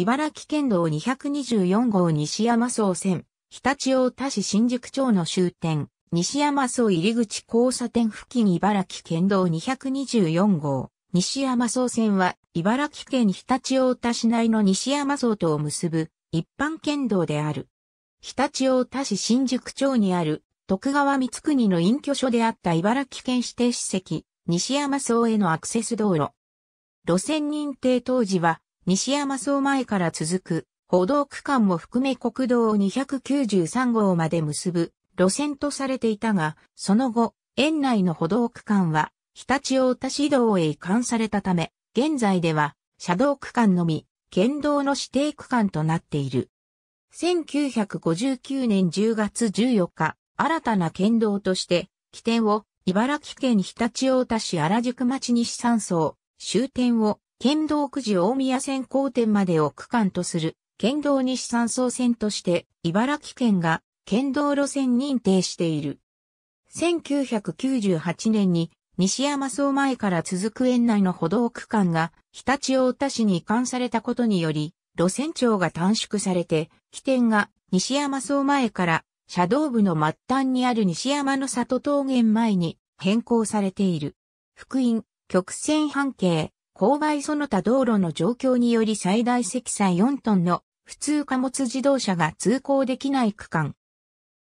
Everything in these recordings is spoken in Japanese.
茨城県道224号西山総線、日立大田市新宿町の終点、西山荘入口交差点付近茨城県道224号。西山荘線は茨城県日立大田市内の西山荘とを結ぶ一般県道である。日立大田市新宿町にある徳川光国の隠居所であった茨城県指定史跡、西山荘へのアクセス道路。路線認定当時は西山荘前から続く歩道区間も含め国道293号まで結ぶ路線とされていたが、その後、園内の歩道区間は日立大田市道へ移管されたため、現在では車道区間のみ、県道の指定区間となっている。1959年10月14日、新たな県道として、起点を茨城県日立大田市原宿町西山荘、終点を県道九時大宮線交点までを区間とする県道西山荘線として茨城県が県道路線認定している。1998年に西山荘前から続く園内の歩道区間が日立大田市に移管されたことにより、路線長が短縮されて、起点が西山荘前から車道部の末端にある西山の里桃源前に変更されている。福音、曲線半径、勾配その他道路の状況により最大積載4トンの普通貨物自動車が通行できない区間。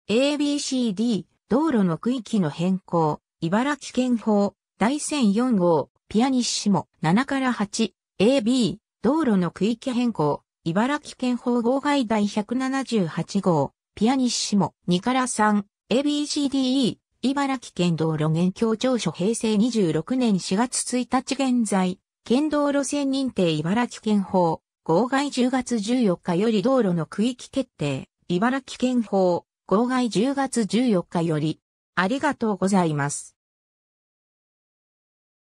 ABCD、道路の区域の変更。茨城県法、第1004号、ピアニッシモ、7から8、AB、道路の区域変更、茨城県法号外第178号、ピアニッシモ、2から3、ABCDE、茨城県道路現況調書平成26年4月1日現在、県道路線認定茨城県法、号外10月14日より道路の区域決定、茨城県法、号外10月14日より、ありがとうございます。